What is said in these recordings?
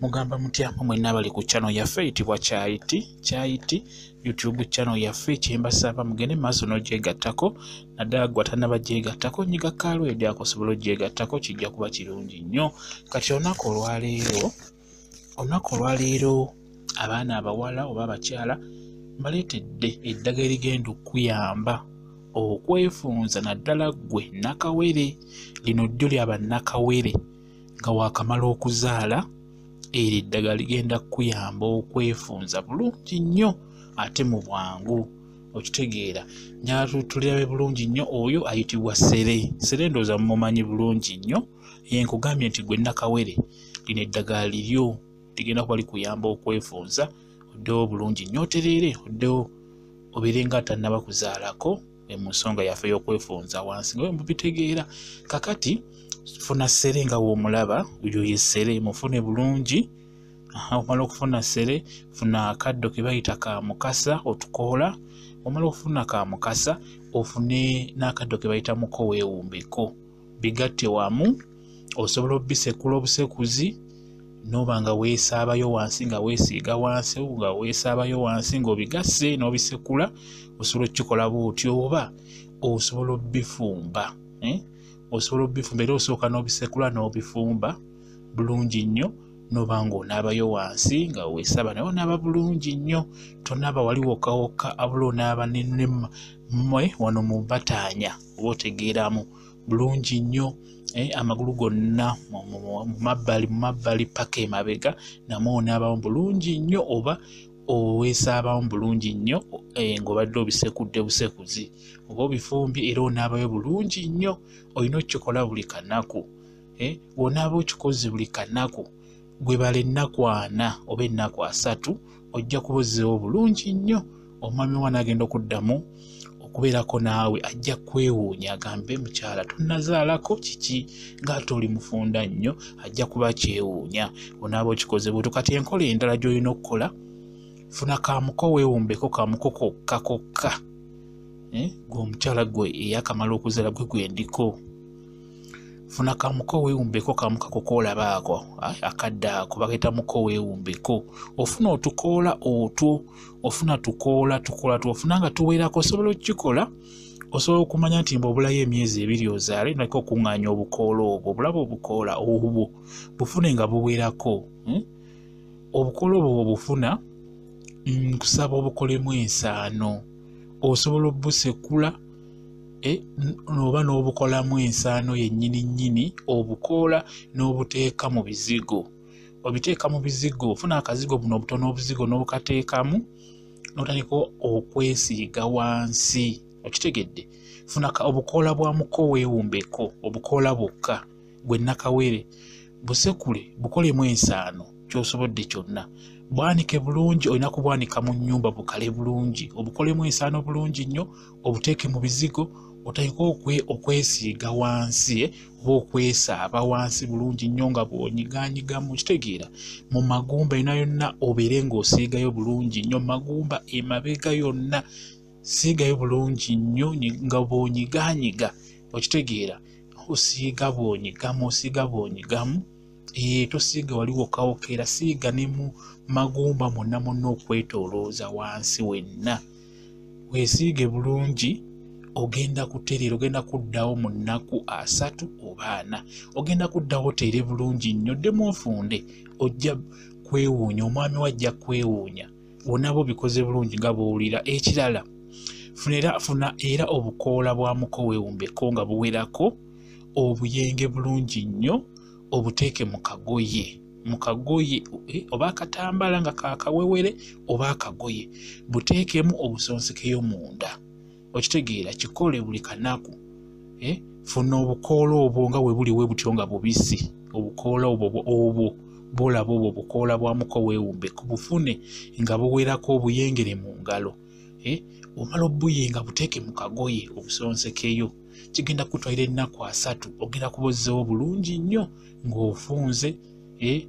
mugamba mutya mwenna abali ku channel yaffe eyitibwa kyayiti? Kyayiti youtube channel yaffe kyembasaba mugende maaso n'ogyegattako. Naddala gwatanaba gyegattako nyiga kaalwedi akosobola ogyegattako kijja kuba kirungi nnyo. Kati olunaku olwaleero olunaku olwaleero abaana abawala oba abakyala mbaleetedde eddagala erigenda okuyamba okwefunza naddala ggwe nakawere lino ddyo lyaba nakawere nga waakamala okuzaala eryo eddagala ligenda kukuyamba okwefunza bulungi nnyo ate mu bwangu. Okitegeera njala tulirabe bulungi nnyo oyo ayitibwa sere. Sere ndooza mumumanyi bulungi nnyo. Yenkugambye nti gwe nakawere lino eddagala liryo. Ligenda kuba likuyamba okwefunza oddewo bulungi nnyo otereere oddewo obeere nga atannaba kuzaalako. Mu nsonga yaffe y'okwefunza wansi nga mubitegeera. Kakati funa ssere nga woomulaba oyo ye ssere mufune bulungi omala okufuna ssere funa akaddo ke bayita ka mukasa otukoola omala okufuna ka mukasa ofune n'akaddo ke bayita muko weewumbeko bigatte wamu osobola obisekula obusekuzi noba nga weesaabayo wansi nga weesiiga wansi nga weesaabayo wansi ng'obigasse n'obisekula osobola okukikola bwotyo oba osobola obbifumba eh? Osobola obbifumba era osooka n'obisekula n'obifumba bulungi nnyo noba ng'onaabayo wansi nga weesaba naye onaaba bulungi nnyo tonaaba wali wokawoka abula onaaba nemwe wano mu bataanya oba otegeeramu bulungi nnyo eh, amagulu gonna mu mabbali mu mabbali paka emabega namwe onaabamu bulungi nnyo oba oweesaabamu bulungi nnyo eh, ng'obadde obisekudde busekuzi. Oba obifumbye era onaabayo bulungi nnyo olina okukikola buli kanaku eh, bw'onaaba okikoze buli kanaku gwe bala ennaku ana oba ennaku asatu ojja kuba ozzeewo bulungi nnyo. Omwami wa naagenda okuddamu okubeerako naawe ajja kwewuunya agambe mukyala tonnazaalako kiki ng'ate oli mufunda nnyo? Ajja kuba kyewuunya. Onaaba okikoze bwetu kati enkola endala gy'olina okukola funa kamuko weewumbeko kamuko kokka kokka. Eh, gwe omukyala gwe eyakamala okuzaala gwe gwendiko funa kamuko weewumbeko kamuka kokoolaba ako akadde ako bakaita muko weewumbeko ofuna otukoola otwo ofuna tukoola tukoola twofuna nga tuwerako osobola okukikola osobola okumanya nti mbe obulayo emyezi ebiri ozaale nako okuŋŋaanya obukoola obwo. Obulaba obukoola obwo bufune nga buwerako. Hmm? obukoola obwo bwobufuna nkusaba obukolemu ensaano. Osobola obusekula oba n'obukolamu ensaano yennyini nnyini obukoola n'obuteeka mu bizigo. Obiteeka mu bizigo ofuna akazigo buno obutono obuzigo n'obukateekamu n'otandika okwesiiga wansi. Okitegedde funa obukoola bwa muko weewumbeko obukoola bwokka gwe nakawere busekule bukolemu ensaano kyosobodde kyonna bwanike bulungi olina kubwanika mu nnyumba bukale bulungi. Obukolemu ensaano bulungi nnyo obuteeke mu bizigo otandika okwesiiga wansi oba okwesaaba wansi bulungi nnyo nga bwonyiganyigamu. Kitegeera mu magumba yonna yonna obeere ng'osiigayo bulungi nnyo. Magumba emabega yonna siigayo bulungi nnyo nga bwonyiganyiga. Okitegeera osiiga bwonyigamu osiiga bwonyigamu tosiiga wali wokawokera siiga ne mu magumba mwonna mwonna okwetoolooza wansi wenna. Weesiige bulungi ogenda kutereera ogenda kuddawo mu nnaku asatu oba ana. Ogenda kuddawo oteere bulungi nnyo ddemu ofunde ojja kwewuunya omwami we ajja kwewuunya. Wonaba obikoze bulungi nga bwowulira ekirala funa era obukoola bwa muko weewumbeko nga buwerako obuyenge bulungi nnyo obuteeke mu kagoye mu kagoye oba akatambala nga kakawewere oba akagoye buteekemu obusonsekeyo munda okitegeera kikole buli kanaku eh? funa obukoola obwo nga we buli we butyo nga bubisi obukoola obwo obwo bolaba obwo obukoola bwa muko weewumbeko bufune nga buwerako obuyengere mu ngalo eh? Omala obuyenga buteeke mu kagoye obusonsekeyo. Kigenda kutwalira ennaku asatu ogenda kuba ozzeewo bulungi nnyo ng'ofunze eh?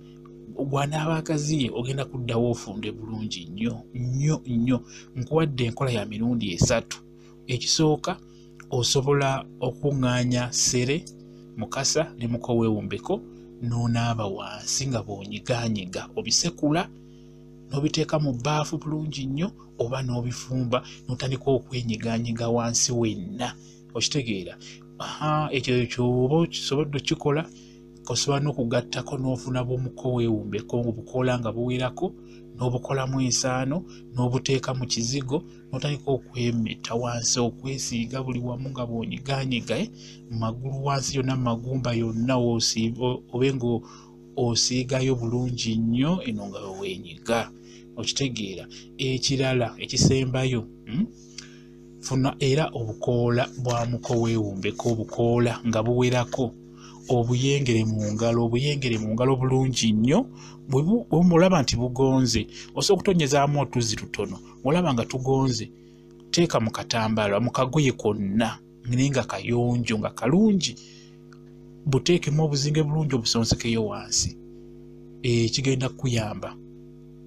gwanaaba agaziye ogenda kuddawo ofunde bulungi nnyo nnyo nnyo. Nkuwadde enkola ya mirundi esatu. Ekisooka osobola okuŋŋaanya sere mukasa ne muko weewumbeko n'onaaba wansi nga bw'onyigaanyiga. Obisekula n'obiteeka mu bbaafu bulungi nnyo oba n'obifumba n'otandika okwenyigaanyiga wansi wenna. Okitegeera? Ekyo kyoba kisobodde okikola osobola n'okugattako n'ofuna bw'omuko weewumbeko obukoola nga buwerako n'obukolamu ensaano n'obuteeka mu kizigo n'otandika okwemeta wansi okwesiiga buli wamu nga bw'onyigaanyiga mu magulu wansi yonna mu magumba yonna obe nga osiigayo bulungi nnyo eno nga weweenyiga okitegeera ekirala ekisembayo hmm? funa era obukoola bwa muko weewumbeko obukoola nga buwerako. Obuyengere mu ngalo obuyengere mu ngalo bulungi nnyo. Bwemulaba nti bugonze osobola okutonyezaamu otuzzi tutono olaba nga tugonze teeka mu katambaala mu kagoye konna naye nga kayonjo nga kalungi buteekemu obuzinge bulungi obusonsekeyo wansi. Ekigenda kukuyamba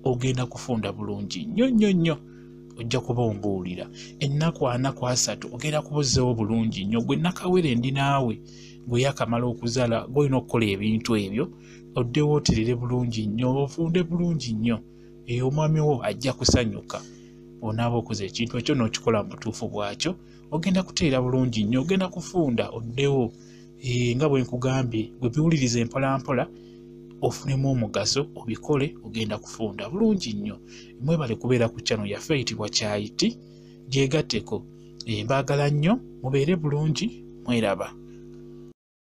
ogenda kufunda bulungi nnyo nnyo nnyo. Ojja kuba ombuulira ennaku anaku asatu ogenda kubuzzeewo bulungi nnyo. Gwe nakawere ndi naawe gwe yakamala okuzaala gweolina okukola ebintu ebyo oddewo oterere bulungi nnyo ofunde bulungi nnyo. Eyo omwami wo ajja kusanyuka. Onaaba okoze ekintu ekyo n'okikola mu butuufu bwakyo. Ogenda kuteera bulungi nnyo ogenda kufunda oddewo nga bwe nkugambye gwe biwuliriza empolampola ofunemu omugaso obikole ogenda kufunda bulungi nnyo. Mwebale kubeera ku kyano yaffe eyitibwa kyayiti gyegatteko. Mbaagala nnyo mubeere bulungi mweraba